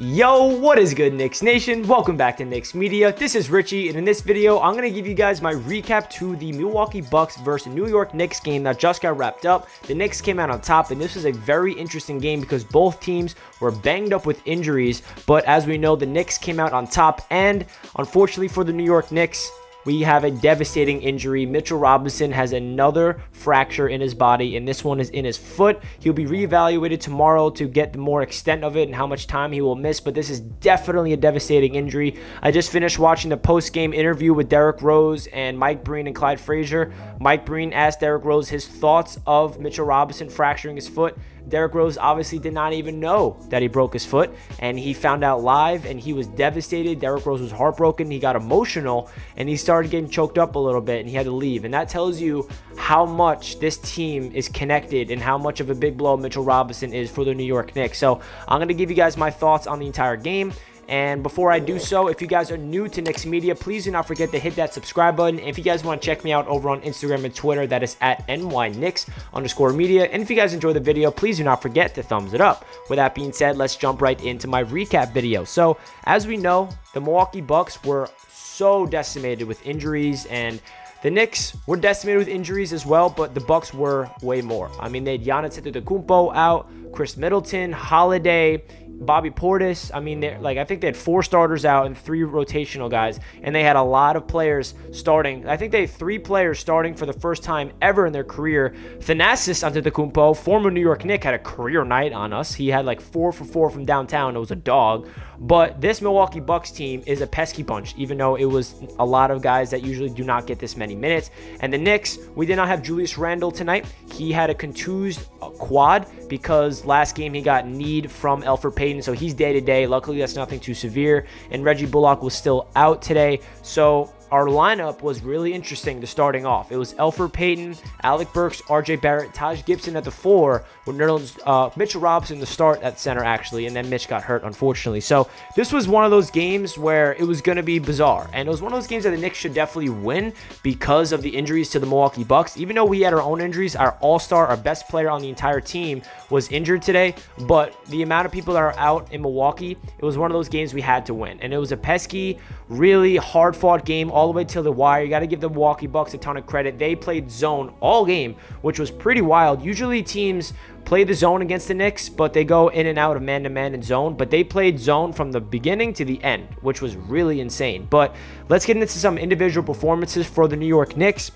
Yo, what is good Knicks Nation? Welcome back to Knicks Media. This is Richie and in this video, I'm going to give you guys my recap to the Milwaukee Bucks versus New York Knicks game that just got wrapped up. The Knicks came out on top and this was a very interesting game because both teams were banged up with injuries, but as we know, the Knicks came out on top and unfortunately for the New York Knicks, we have a devastating injury. Mitchell Robinson has another fracture in his body, and this one is in his foot. He'll be reevaluated tomorrow to get the more extent of it and how much time he will miss, but this is definitely a devastating injury. I just finished watching the post-game interview with Derrick Rose and Mike Breen and Clyde Frazier. Mike Breen asked Derrick Rose his thoughts of Mitchell Robinson fracturing his foot. Derrick Rose obviously did not even know that he broke his foot, and he found out live, and he was devastated. Derrick Rose was heartbroken. He got emotional, and he started getting choked up a little bit, and he had to leave. And that tells you how much this team is connected and how much of a big blow Mitchell Robinson is for the New York Knicks. So I'm going to give you guys my thoughts on the entire game. And before I do so, if you guys are new to Knicks Media, please do not forget to hit that subscribe button. If you guys want to check me out over on Instagram and Twitter, that is at nyknicks underscore media. And if you guys enjoy the video, please do not forget to thumbs it up. With that being said, let's jump right into my recap video. So, as we know, the Milwaukee Bucks were so decimated with injuries and the Knicks were decimated with injuries as well, but the Bucks were way more. I mean, they had Giannis Antetokounmpo out, Khris Middleton, Holiday, Bobby Portis. I mean, they're like I think they had four starters out and three rotational guys, and they had a lot of players starting. I think they had three players starting for the first time ever in their career. Thanasis Antetokounmpo, former New York Knick, had a career night on us. He had like four for four from downtown. It was a dog. But this Milwaukee Bucks team is a pesky bunch, even though it was a lot of guys that usually do not get this many minutes. And the Knicks, we did not have Julius Randle tonight. He had a contused uh, quad because last game he got kneed from Elfrid Payton, so he's day to day. Luckily, that's nothing too severe. And Reggie Bullock was still out today. So our lineup was really interesting to starting off. It was Elfrid Payton, Alec Burks, RJ Barrett, Taj Gibson at the four, with Nerlens, uh, Mitchell Robinson to start at center, actually, and then Mitch got hurt, unfortunately. So this was one of those games where it was going to be bizarre. And it was one of those games that the Knicks should definitely win because of the injuries to the Milwaukee Bucks. Even though we had our own injuries, our all-star, our best player on the entire team was injured today. But the amount of people that are out in Milwaukee, it was one of those games we had to win. And it was a pesky, really hard-fought game all the way till the wire. You got to give the Milwaukee Bucks a ton of credit. They played zone all game, which was pretty wild. Usually teams play the zone against the Knicks, but they go in and out of man-to-man and zone. But they played zone from the beginning to the end, which was really insane. But let's get into some individual performances for the New York Knicks.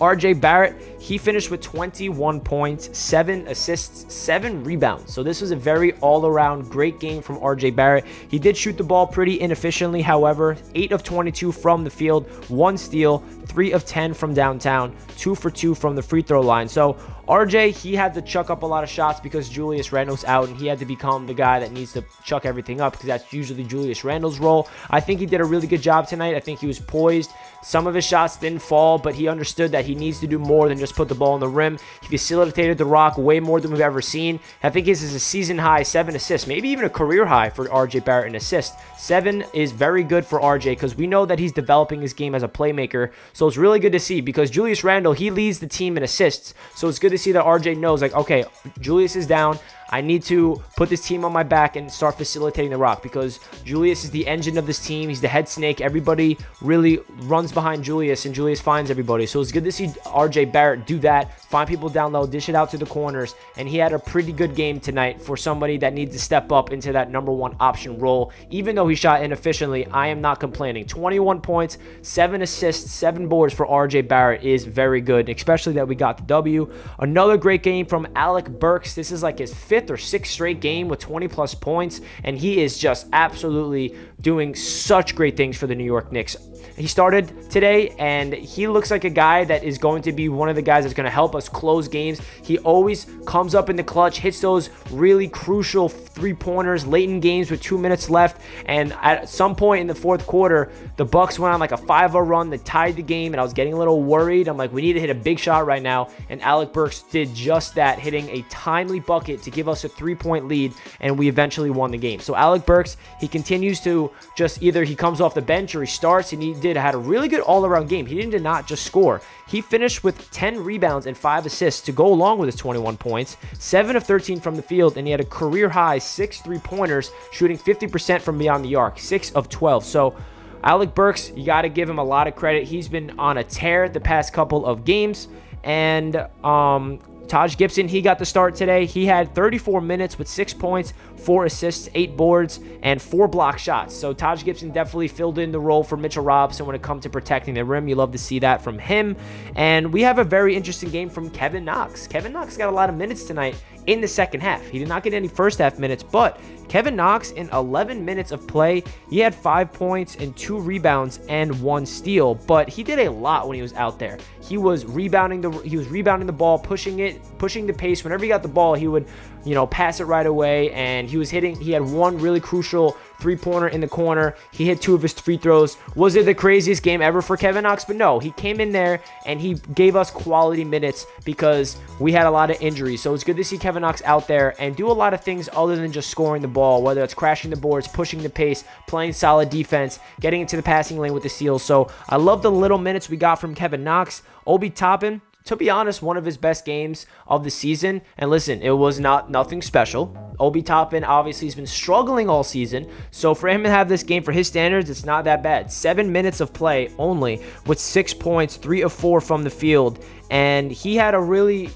RJ Barrett, he finished with 21 points, 7 assists, 7 rebounds. So this was a very all-around great game from RJ Barrett. He did shoot the ball pretty inefficiently, however, 8 of 22 from the field, 1 steal, 3 of 10 from downtown, 2 for 2 from the free throw line. So RJ, he had to chuck up a lot of shots because Julius Randle's out, and he had to become the guy that needs to chuck everything up because that's usually Julius Randle's role. I think he did a really good job tonight. I think he was poised. Some of his shots didn't fall, but he understood that he needs to do more than just put the ball in the rim. He facilitated the rock way more than we've ever seen. I think this is a season high seven assists, maybe even a career high for RJ Barrett in assists. Seven is very good for RJ because we know that he's developing his game as a playmaker. So it's really good to see because Julius Randle, he leads the team in assists. So it's good to see that RJ knows, like, okay, Julius is down. I need to put this team on my back and start facilitating the rock because Julius is the engine of this team. He's the head snake. Everybody really runs behind Julius, and Julius finds everybody. So it's good to see RJ Barrett do that, find people down low, dish it out to the corners, and he had a pretty good game tonight for somebody that needs to step up into that number one option role. Even though he shot inefficiently, I am not complaining. 21 points, 7 assists, 7 boards for RJ Barrett is very good, especially that we got the W. Another great game from Alec Burks. This is like his fifth fifth or sixth straight game with 20 plus points, and he is just absolutely doing such great things for the New York Knicks. He started today, and he looks like a guy that is going to be one of the guys that's going to help us close games. He always comes up in the clutch, hits those really crucial three pointers late in games with two minutes left. And at some point in the fourth quarter, the Bucks went on like a 5-0 run that tied the game, and I was getting a little worried. I'm like, we need to hit a big shot right now. And Alec Burks did just that, hitting a timely bucket to give us a three-point lead, and we eventually won the game. So Alec Burks, he continues to just either he comes off the bench or he starts, and he did had a really good all-around game. He did not just score. He finished with 10 rebounds and 5 assists to go along with his 21 points, 7 of 13 from the field, and he had a career high 6 three-pointers, shooting 50% from beyond the arc, 6 of 12. So Alec Burks, you got to give him a lot of credit. He's been on a tear the past couple of games. And um, Taj Gibson, he got the start today. He had 34 minutes with six points, four assists, eight boards, and four block shots. So Taj Gibson definitely filled in the role for Mitchell Robinson when it comes to protecting the rim. You love to see that from him. And we have a very interesting game from Kevin Knox. Kevin Knox got a lot of minutes tonight in the second half. He did not get any first half minutes, but Kevin Knox in 11 minutes of play, he had five points and two rebounds and one steal, but he did a lot when he was out there. He was rebounding the he was rebounding the ball, pushing it, pushing the pace. Whenever he got the ball, he would, you know, pass it right away and he was hitting he had one really crucial three-pointer in the corner. He hit two of his free throws. Was it the craziest game ever for Kevin Knox? But no, he came in there and he gave us quality minutes because we had a lot of injuries. So it's good to see Kevin Knox out there and do a lot of things other than just scoring the ball whether it's crashing the boards, pushing the pace, playing solid defense, getting into the passing lane with the steals. So I love the little minutes we got from Kevin Knox. Obi Toppin, to be honest, one of his best games of the season. And listen, it was not nothing special. Obi Toppin obviously has been struggling all season. So for him to have this game for his standards, it's not that bad. Seven minutes of play only with six points, three of four from the field. And he had a really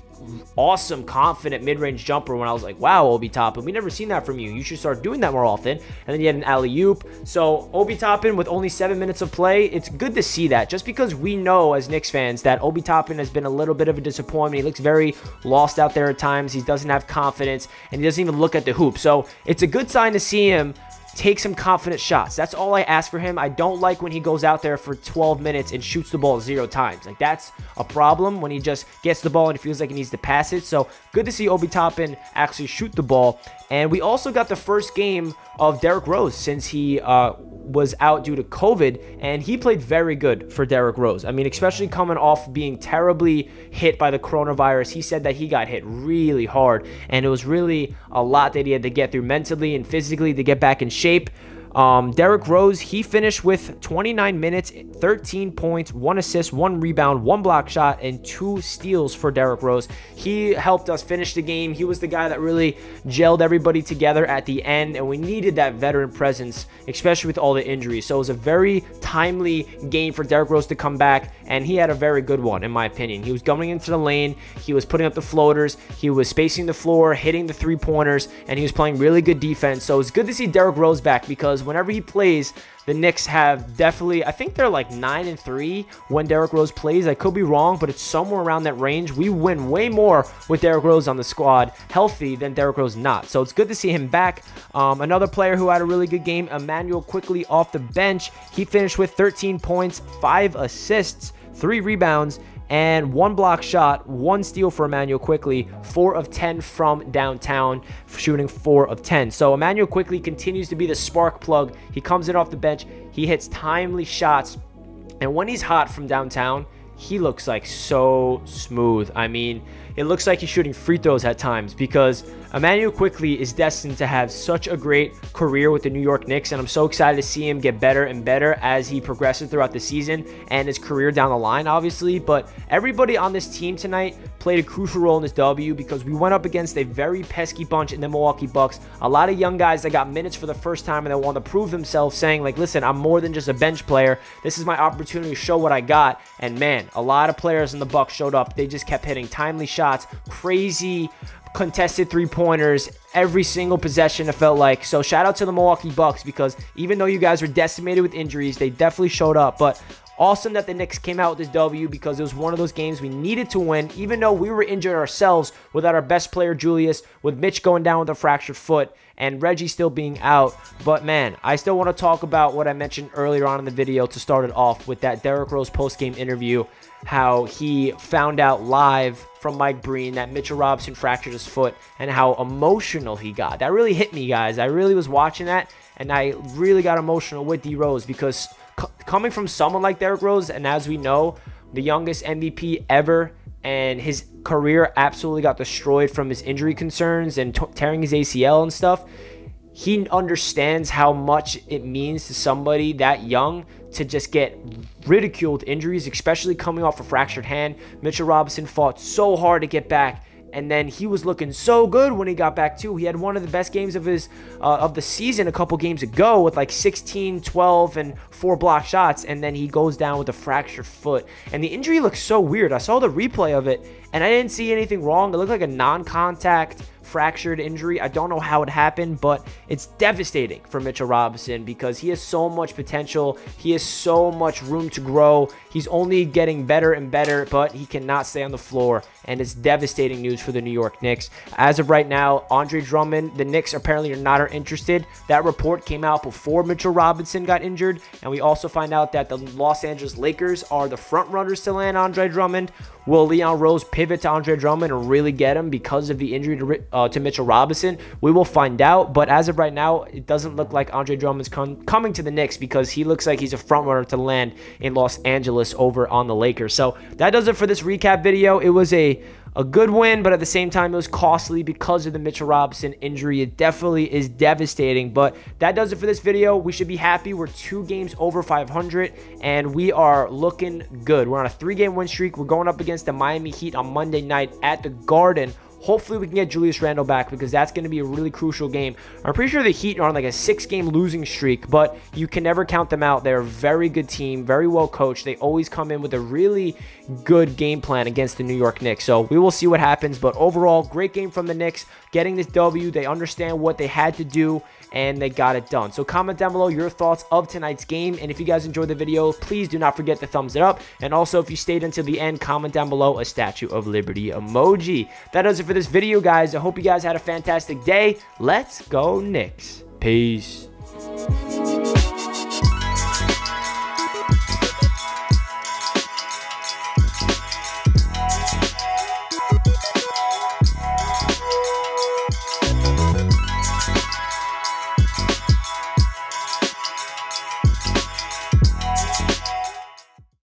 awesome, confident mid-range jumper when I was like, wow, Obi Toppin, we never seen that from you. You should start doing that more often. And then you had an alley-oop. So Obi Toppin with only seven minutes of play, it's good to see that. Just because we know as Knicks fans that Obi Toppin has been a little bit of a disappointment. He looks very lost out there at times. He doesn't have confidence, and he doesn't even look at the hoop. So it's a good sign to see him take some confident shots. That's all I ask for him. I don't like when he goes out there for 12 minutes and shoots the ball zero times. Like that's a problem when he just gets the ball and it feels like he needs to pass it. So good to see Obi Toppin actually shoot the ball. And we also got the first game of Derrick Rose since he uh, was out due to COVID, and he played very good for Derrick Rose. I mean, especially coming off being terribly hit by the coronavirus. He said that he got hit really hard, and it was really a lot that he had to get through mentally and physically to get back in shape. Um, Derrick Rose, he finished with 29 minutes, 13 points, one assist, one rebound, one block shot, and two steals for Derrick Rose. He helped us finish the game. He was the guy that really gelled everybody together at the end, and we needed that veteran presence, especially with all the injuries. So it was a very timely game for Derrick Rose to come back, and he had a very good one, in my opinion. He was going into the lane, he was putting up the floaters, he was spacing the floor, hitting the three pointers, and he was playing really good defense. So it's good to see Derrick Rose back because whenever he plays, the Knicks have definitely, I think they're like 9 and 3 when Derrick Rose plays. I could be wrong, but it's somewhere around that range. We win way more with Derrick Rose on the squad healthy than Derrick Rose not. So it's good to see him back. Um, another player who had a really good game, Immanuel Quickley off the bench. He finished with 13 points, 5 assists, 3 rebounds, and one block shot, one steal for Immanuel Quickley, four of 10 from downtown, shooting four of 10. So Immanuel Quickley continues to be the spark plug. He comes in off the bench, he hits timely shots, and when he's hot from downtown, he looks like so smooth. I mean, it looks like he's shooting free throws at times because Immanuel Quickley is destined to have such a great career with the New York Knicks, and I'm so excited to see him get better and better as he progresses throughout the season and his career down the line, obviously. But everybody on this team tonight played a crucial role in this W because we went up against a very pesky bunch in the Milwaukee Bucks. A lot of young guys that got minutes for the first time and they want to prove themselves, saying, like, listen, I'm more than just a bench player. This is my opportunity to show what I got. And man, a lot of players in the Bucks showed up. They just kept hitting timely shots shots, crazy contested three pointers every single possession it felt like. So shout out to the milwaukee bucks because even though you guys were decimated with injuries they definitely showed up. But Awesome that the Knicks came out with this W because it was one of those games we needed to win, even though we were injured ourselves without our best player, Julius, with Mitch going down with a fractured foot and Reggie still being out. But man, I still want to talk about what I mentioned earlier on in the video to start it off with that Derrick Rose post-game interview, how he found out live from Mike Breen that Mitchell Robinson fractured his foot and how emotional he got. That really hit me, guys. I really was watching that and I really got emotional with D Rose because coming from someone like Derrick Rose, and as we know, the youngest MVP ever and his career absolutely got destroyed from his injury concerns and tearing his ACL and stuff. He understands how much it means to somebody that young to just get ridiculed injuries, especially coming off a fractured hand. Mitchell Robinson fought so hard to get back and then he was looking so good when he got back too. He had one of the best games of his uh, of the season a couple games ago with like 16, 12, and four block shots, and then he goes down with a fractured foot. And the injury looks so weird. I saw the replay of it, and I didn't see anything wrong. It looked like a non-contact fractured injury. I don't know how it happened, but it's devastating for Mitchell Robinson because he has so much potential. He has so much room to grow. He's only getting better and better, but he cannot stay on the floor, and it's devastating news for the New York Knicks. As of right now, Andre Drummond, the Knicks apparently are not interested. That report came out before Mitchell Robinson got injured, and we also find out that the Los Angeles Lakers are the front runners to land Andre Drummond. Will Leon Rose pivot to Andre Drummond and really get him because of the injury to, uh, to Mitchell Robinson? We will find out. But as of right now, it doesn't look like Andre Drummond's com- coming to the Knicks because he looks like he's a front runner to land in Los Angeles over on the Lakers. So that does it for this recap video. It was a a good win, but at the same time, it was costly because of the Mitchell Robinson injury. It definitely is devastating, but that does it for this video. We should be happy. We're two games over 500, and we are looking good. We're on a three-game win streak. We're going up against the Miami Heat on Monday night at the Garden Hopefully, we can get Julius Randle back because that's going to be a really crucial game. I'm pretty sure the Heat are on like a six game losing streak, but you can never count them out. They're a very good team, very well coached. They always come in with a really good game plan against the New York Knicks. So we will see what happens. But overall, great game from the Knicks getting this W. They understand what they had to do and they got it done. So comment down below your thoughts of tonight's game. And if you guys enjoyed the video, please do not forget to thumbs it up. And also, if you stayed until the end, comment down below a Statue of Liberty emoji. That does it for this video, guys. I hope you guys had a fantastic day. Let's go Knicks. Peace.